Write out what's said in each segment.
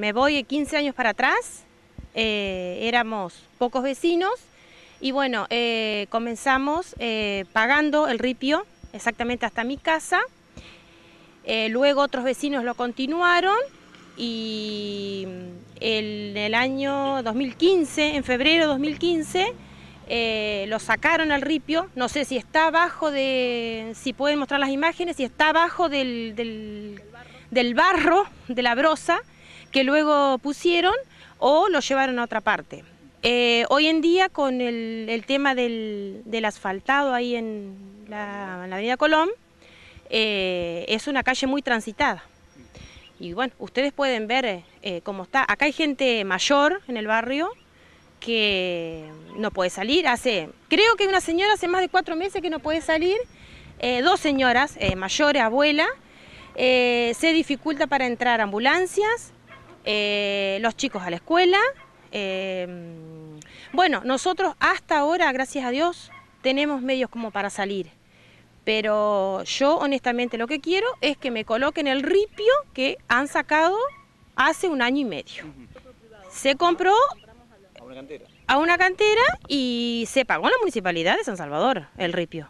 me voy 15 años para atrás, eh, éramos pocos vecinos y bueno, eh, comenzamos eh, pagando el ripio exactamente hasta mi casa, luego otros vecinos lo continuaron y en el año 2015, en febrero de 2015, lo sacaron al ripio, no sé si está abajo de, si pueden mostrar las imágenes, si está abajo del, del barro, de la brosa, que luego pusieron o lo llevaron a otra parte. Eh, hoy en día con el, tema del, asfaltado ahí en la, Avenida Colón, eh, es una calle muy transitada. Y bueno, ustedes pueden ver eh, cómo está. Acá hay gente mayor en el barrio que no puede salir. Hace, creo que una señora hace más de cuatro meses que no puede salir. dos señoras mayores, abuela, se dificulta para entrar ambulancias, eh, los chicos a la escuela. Em, bueno, nosotros hasta ahora, gracias a Dios, tenemos medios como para salir. Pero yo honestamente lo que quiero es que me coloquen el ripio que han sacado hace un año y medio. Se compró a una cantera y se pagó en la municipalidad de San Salvador el ripio.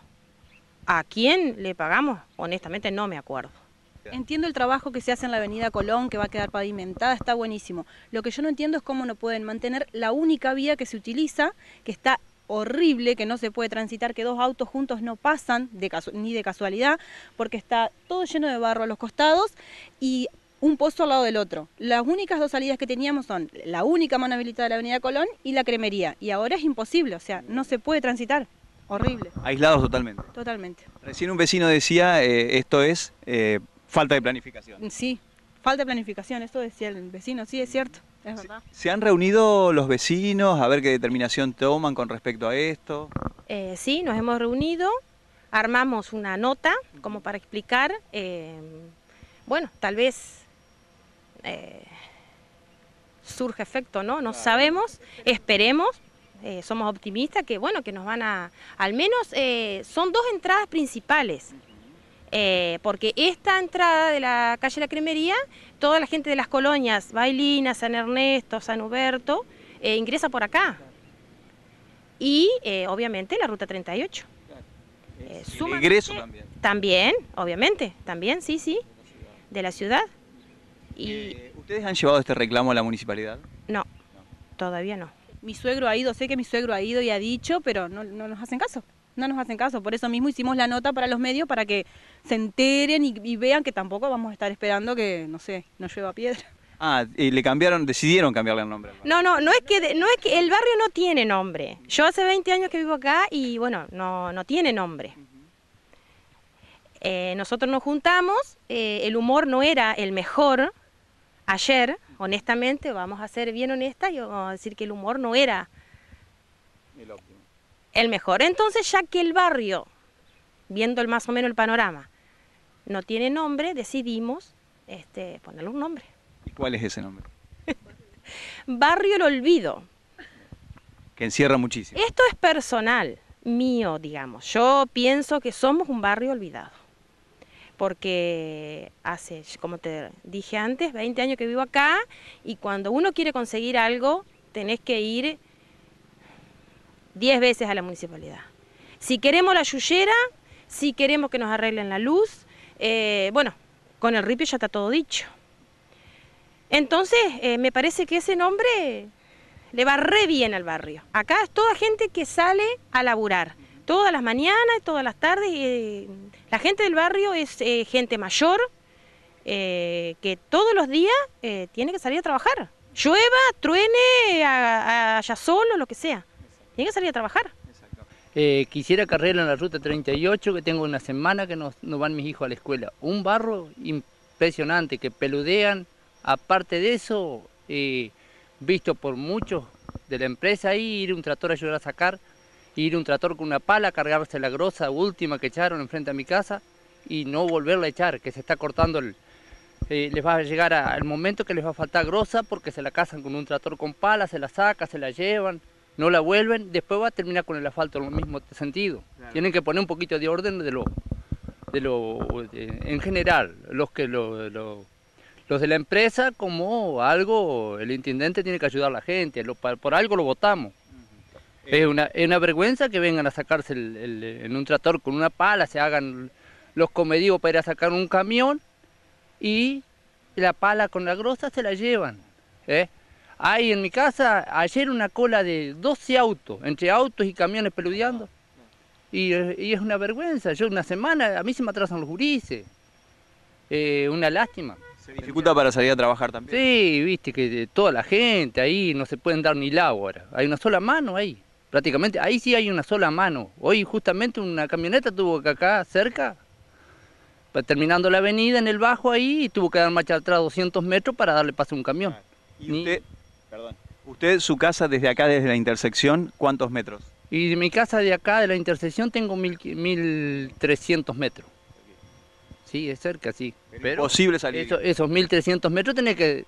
¿A quién le pagamos? Honestamente no me acuerdo. Entiendo el trabajo que se hace en la avenida Colón, que va a quedar pavimentada, está buenísimo. Lo que yo no entiendo es cómo no pueden mantener la única vía que se utiliza, que está horrible, que no se puede transitar, que dos autos juntos no pasan ni de casualidad, porque está todo lleno de barro a los costados y un pozo al lado del otro. Las únicas dos salidas que teníamos son la única mano habilitada de la avenida Colón y la cremería. Y ahora es imposible, o sea, no se puede transitar. Horrible. Aislados totalmente. Totalmente. Recién un vecino decía, eh, esto es eh, Falta de planificación. Sí, falta de planificación, esto decía el vecino, sí, es cierto, es verdad. ¿Se han reunido los vecinos a ver qué determinación toman con respecto a esto? Eh, sí, nos hemos reunido, armamos una nota como para explicar, eh, bueno, tal vez eh, surge efecto, ¿no? No sabemos, esperemos, somos optimistas que, bueno, que nos van a, al menos son dos entradas principales. Eh, porque esta entrada de la calle La Cremería, toda la gente de las colonias, Bailina, San Ernesto, San Huberto, eh, ingresa por acá. Y eh, obviamente la ruta 38. el ingreso también. También, obviamente, también, sí, sí, de la ciudad. Y... ¿Ustedes han llevado este reclamo a la municipalidad? No, todavía no. Mi suegro ha ido, sé que mi suegro ha ido y ha dicho, pero no nos hacen caso no nos hacen caso. Por eso mismo hicimos la nota para los medios para que se enteren y, vean que tampoco vamos a estar esperando que, no sé, nos lleva piedra. Ah, y le cambiaron, decidieron cambiarle el nombre. No, no, no es que no es que el barrio no tiene nombre. Yo hace 20 años que vivo acá y bueno, no, no tiene nombre. Eh, nosotros nos juntamos, eh, el humor no era el mejor ayer, honestamente, vamos a ser bien honestas y vamos a decir que el humor no era el el mejor. Entonces, ya que el barrio, viendo el más o menos el panorama, no tiene nombre, decidimos este, ponerle un nombre. ¿Y cuál es ese nombre? barrio El Olvido. Que encierra muchísimo. Esto es personal, mío, digamos. Yo pienso que somos un barrio olvidado. Porque hace, como te dije antes, 20 años que vivo acá y cuando uno quiere conseguir algo, tenés que ir 10 veces a la municipalidad. Si queremos la yuyera, si queremos que nos arreglen la luz, eh, bueno, con el ripio ya está todo dicho. Entonces, eh, me parece que ese nombre le va re bien al barrio. Acá es toda gente que sale a laburar, todas las mañanas, todas las tardes. Eh, la gente del barrio es gente mayor que todos los días tiene que salir a trabajar. Llueva, truene, haya solo, lo que sea. Tiene que salir a trabajar. Eh, quisiera carrera en la ruta 38, que tengo una semana que no, van mis hijos a la escuela. Un barro impresionante, que peludean. Aparte de eso, eh, visto por muchos de la empresa ahí, ir un tractor a ayudar a sacar, ir un tractor con una pala, cargarse la grosa última que echaron enfrente a mi casa y no volverla a echar, que se está cortando el... Eh, les va a llegar al momento que les va a faltar grosa porque se la cazan con un tractor con pala, se la saca, se la llevan no la vuelven, después va a terminar con el asfalto en el mismo sentido. Tienen que poner un poquito de orden de lo, de lo en general, los que lo, los de la empresa como algo, el intendente tiene que ayudar a la gente, lo- por algo lo votamos. Es una, es una vergüenza que vengan a sacarse el- el- en un tractor con una pala, se hagan los comedidos para ir a sacar un camión y la pala con la grosa se la llevan. ¿eh? Hay en mi casa ayer una cola de 12 autos, entre autos y camiones peludeando. Y, eh, y es una vergüenza, yo una semana, a mí se me atrasan los gurises. Eh, una lástima. ¿Se dificulta para salir a trabajar también? Sí, viste que de toda la gente ahí no se pueden dar ni la ahora. Hay una sola mano ahí. Prácticamente, ahí sí hay una sola mano. Hoy justamente una camioneta tuvo que acá cerca, terminando la avenida en el bajo ahí, y tuvo que dar marcha atrás 200 metros para darle paso a un camión. ¿Y Ni- usted, perdón, usted, su casa desde acá, desde la intersección, cuántos metros? Y de mi casa de acá, de la intersección, tengo mil qui- 1300 metros. Sí, es cerca, sí. Pero Imposible salir. eso- esos 1300 metros tenés que,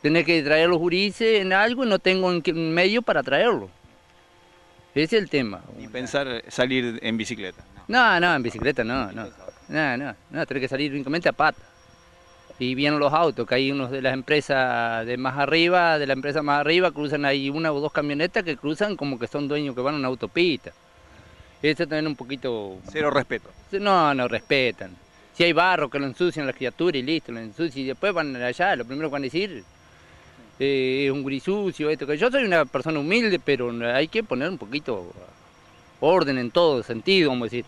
tenés que traer los gurises en algo y no tengo en, qué- medio para traerlo. Ese es el tema. Y pensar salir en bicicleta. No, no, en bicicleta no, no. No, no, no, tenés que salir únicamente a pata. Y vienen los autos, que hay unos de las empresas de más arriba, de la empresa más arriba, cruzan ahí una o dos camionetas que cruzan como que son dueños que van a una autopista. Eso también un poquito... Cero respeto. No, no respetan. Si hay barro que lo ensucian las criaturas y listo, lo ensucian y después van allá, lo primero que van a decir eh, es un grisucio, esto, que yo soy una persona humilde, pero hay que poner un poquito orden en todo sentido, vamos a decir.